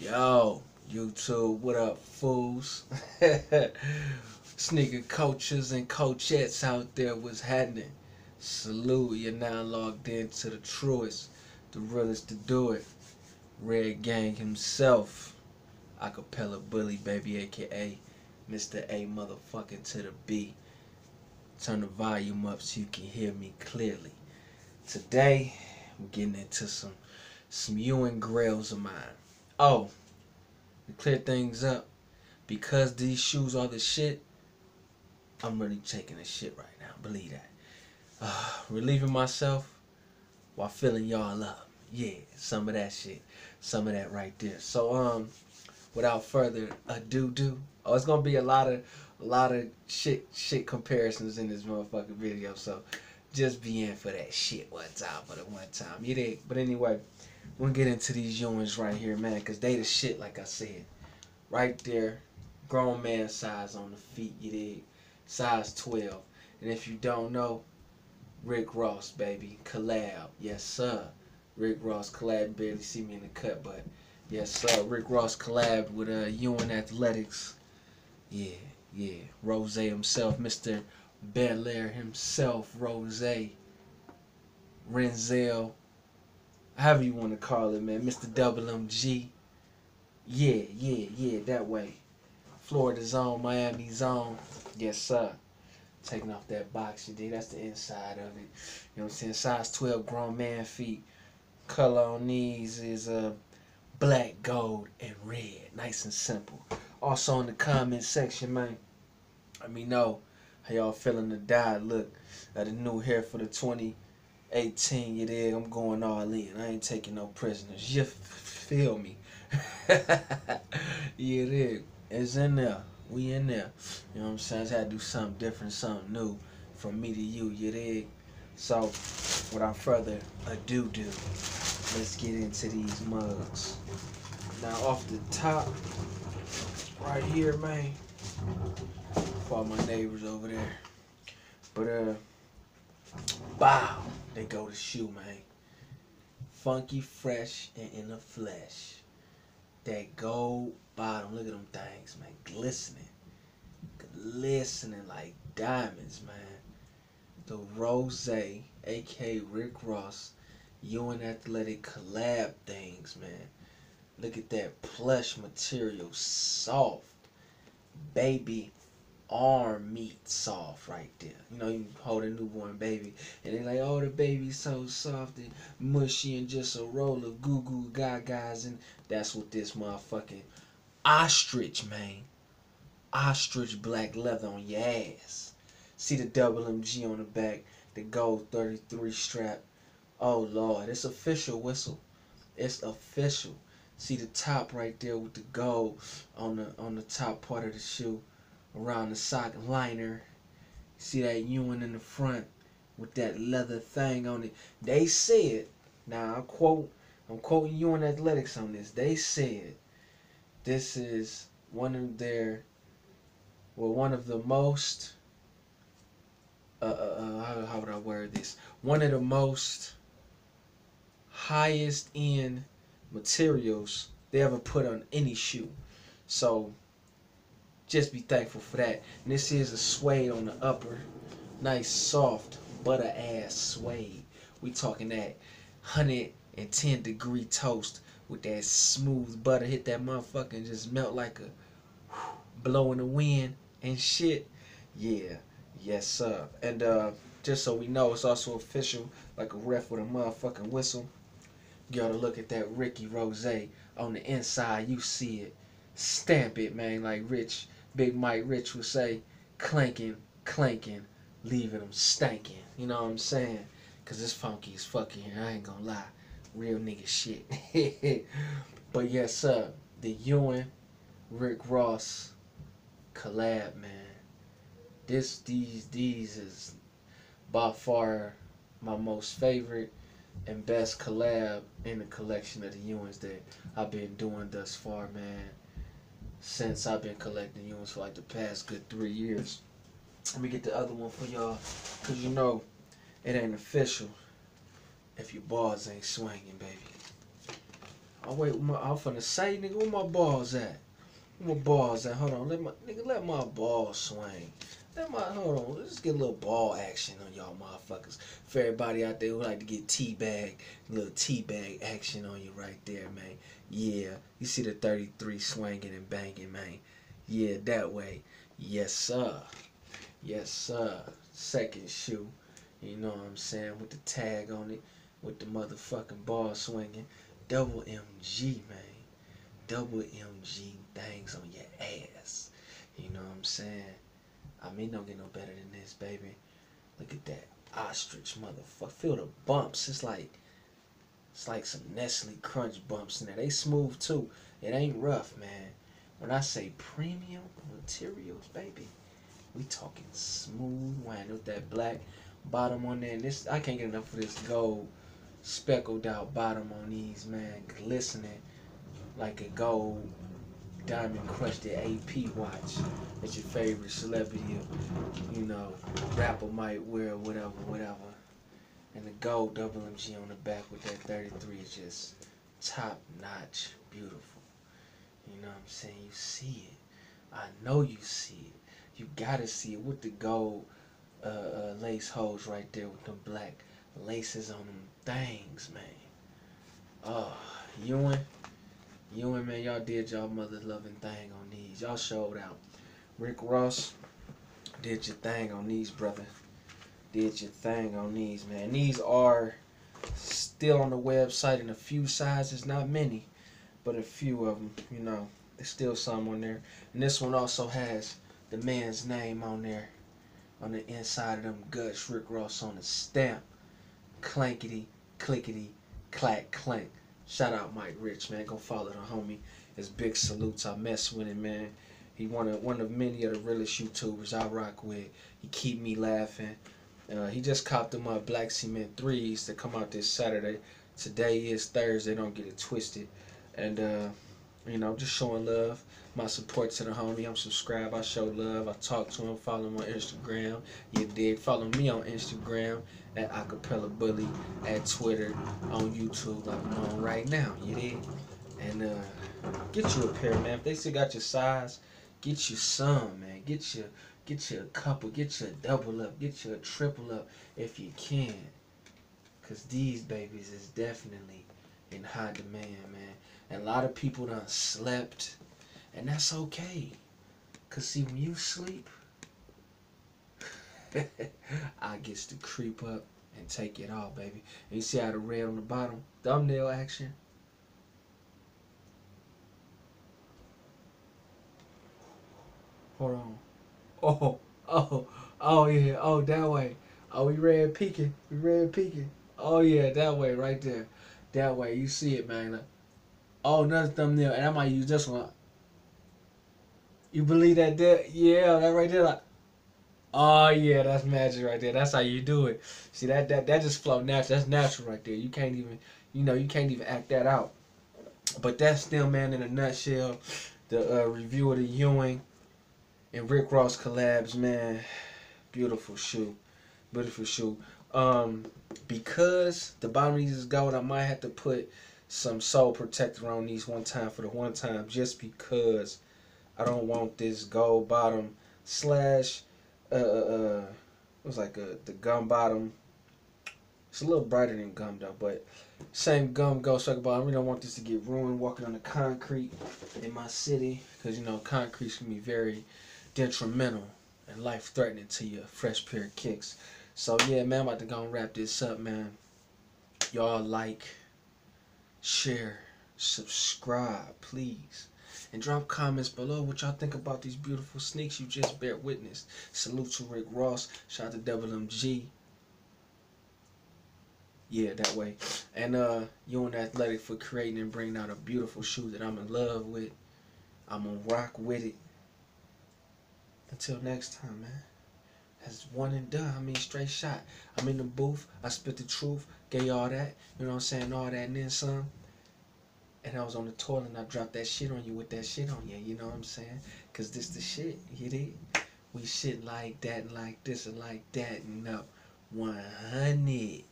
Yo, YouTube, what up, fools? Sneaker coaches and coachettes out there, what's happening? Salute, you're now logged in to the truest, the realest to do it. Red Gang himself, acapella bully baby, aka Mr. A motherfucking to the B. Turn the volume up so you can hear me clearly. Today, I'm getting into some some Ewing grails of mine. Oh, to clear things up, because these shoes are the shit, I'm really taking the shit right now. Believe that. Uh, relieving myself while filling y'all up. Yeah, some of that shit. Some of that right there. So um without further ado do. Oh, it's gonna be a lot of a lot of shit shit comparisons in this motherfucking video. So just be in for that shit one time for the one time. You dig? But anyway, we're gonna get into these Ewings right here, man, cause they the shit like I said. Right there, grown man size on the feet, you dig? Size 12. And if you don't know, Rick Ross, baby. Collab. Yes, sir. Rick Ross collab. Barely see me in the cut, but yes, sir. Rick Ross collabed with uh, Ewing Athletics. Yeah, yeah. Rozay himself, Mr. Belaire himself, Rozay. Renzel. However you want to call it, man. Mr. Double MG. Yeah, yeah, yeah, that way. Florida zone, Miami zone. Yes, sir. Taking off that box, you did. That's the inside of it. You know what I'm saying? Size 12 grown man feet. Color on these is uh, black, gold, and red. Nice and simple. Also in the comment section, man. Let me know how y'all feeling the dye look at the new hair for the 2018. You dig? I'm going all in. I ain't taking no prisoners. You feel me? it is. It's in there. We in there. You know what I'm saying? I had to do something different, something new from me to you, you dig? So, without further ado, do, let's get into these mugs. Now, off the top, right here, man, for all my neighbors over there. But, uh, wow, they go to shoe, man. Funky, fresh, and in the flesh. That gold bottom, look at them things, man, glistening. Glistening like diamonds, man. The Rozay, aka Rick Ross, Ewing Athletic collab things, man. Look at that plush material, soft, baby arm meat soft right there. You know, you hold a newborn baby and they're like, oh, the baby's so soft and mushy and just a roll of goo goo gagas. And that's what this motherfucking ostrich, man. Ostrich black leather on your ass. See the double MG on the back, the gold 33 strap. Oh, Lord, it's official whistle. It's official. See the top right there with the gold on the on the top part of the shoe around the sock liner. See that Ewing in the front with that leather thing on it. They said, now I quote, I'm quoting Ewing Athletics on this. They said this is one of their, well, one of the most, uh, uh, uh how, how would I word this? One of the most highest end materials they ever put on any shoe. So just be thankful for that. And this is a suede on the upper. Nice soft butter ass suede. We talking that 110 degree toast with that smooth butter. Hit that motherfucker and just melt like a blow in the wind and shit. Yeah. Yes, sir. And uh, just so we know, it's also official, like a ref with a motherfucking whistle. You gotta look at that Ricky Rozay on the inside. You see it. Stamp it, man, like Rich Big Mike Rich would say, clanking, clanking, leaving them stanking. You know what I'm saying? Because it's funky as fucking here. I ain't gonna lie. Real nigga shit. but yes, sir. The Ewing, Rick Ross collab, man. This, these, these is by far my most favorite and best collab in the collection of the Ewings that I've been doing thus far, man since I've been collecting Ewings for like the past good three years. Let me get the other one for y'all, cause you know it ain't official if your balls ain't swinging, baby. Oh wait, my, I'm finna say, nigga, where my balls at? Where my balls at? Hold on, let my nigga let my balls swing. Hold on, let's get a little ball action on y'all motherfuckers. For everybody out there who like to get teabag, little teabag action on you right there, man. Yeah, you see the 33 swinging and banging, man. Yeah, that way. Yes, sir. Yes, sir. Second shoe. You know what I'm saying? With the tag on it, with the motherfucking ball swinging. Double MG, man. Double MG things on your ass. You know what I'm saying? I mean, don't get no better than this, baby. Look at that ostrich motherfucker. Feel the bumps. It's like it's like some Nestle Crunch bumps in there. They smooth too. It ain't rough, man. When I say premium materials, baby, we talking smooth wine with that black bottom on there. And this I can't get enough of this gold speckled out bottom on these, man. Glistening like a gold diamond crusted AP watch that your favorite celebrity, you know, rapper might wear, whatever, whatever. And the gold double MG on the back with that 33 is just top notch, beautiful. You know what I'm saying? You see it. I know you see it. You gotta see it with the gold uh, uh, lace holes right there with them black laces on them things, man. Oh, Ewing. Ewing, man, y'all did y'all mother loving thing on these. Y'all showed out. Rick Ross did your thing on these, brother. Did your thing on these, man. These are still on the website in a few sizes, not many, but a few of them, you know. There's still some on there. And this one also has the man's name on there. On the inside of them guts, Rick Ross on the stamp. Clankety, clickety, clack, clank. Shout out Mike Rich, man. Go follow the homie. It's big salutes. I mess with him, man. He one of one of many of the realest YouTubers I rock with. He keep me laughing. Uh, he just copped them up Black Cement threes to come out this Saturday. Today is Thursday. Don't get it twisted. And uh, you know, just showing love. My support to the homie. I'm subscribed. I show love. I talk to him. Follow him on Instagram. You dig? Follow me on Instagram at Acapella Bully, at Twitter, on YouTube, like I'm on right now. You did? And uh, get you a pair, man. If they still got your size, get you some, man. Get you, get you a couple. Get you a double up. Get you a triple up if you can. Cause these babies is definitely in high demand, man. And a lot of people done slept, and that's okay. Cause see, when you sleep, I gets to creep up and take it off, baby. And you see how the red on the bottom? Thumbnail action. Hold on. Oh, oh, oh yeah. Oh, that way. Oh, we red peeking. We red peeking. Oh yeah, that way, right there. That way. You see it, man. Oh, another thumbnail. And I might use this one. You believe that there? Yeah, that right there. Like, Oh yeah, that's magic right there. That's how you do it. See that that that just flow natural. That's natural right there. You can't even you know you can't even act that out. But that's still man in a nutshell. The uh, review of the Ewing and Rick Ross collabs, man. Beautiful shoe, beautiful shoe. Um, because the bottom of these is gold, I might have to put some sole protector on these one time for the one time, just because I don't want this gold bottom slash uh, uh, uh, it was like a, the gum bottom. It's a little brighter than gum though, but same gum go sucker. I really don't want this to get ruined walking on the concrete in my city because you know concrete can be very detrimental and life threatening to your fresh pair of kicks. So yeah, man, I'm about to go and wrap this up, man. Y'all like, share, subscribe, please and drop comments below what y'all think about these beautiful sneaks you just bear witness. Salute to Rick Ross. Shout out to Double MG. Yeah, that way. And uh, Ewing Athletic for creating and bringing out a beautiful shoe that I'm in love with. I'm gonna rock with it. Until next time, man. That's one and done. I mean, straight shot. I'm in the booth. I spit the truth. Gave all that. You know what I'm saying? All that and then some and I was on the toilet and I dropped that shit on you with that shit on you. You know what I'm saying? Cause this the shit. You did. We shit like that and like this and like that and up. 100.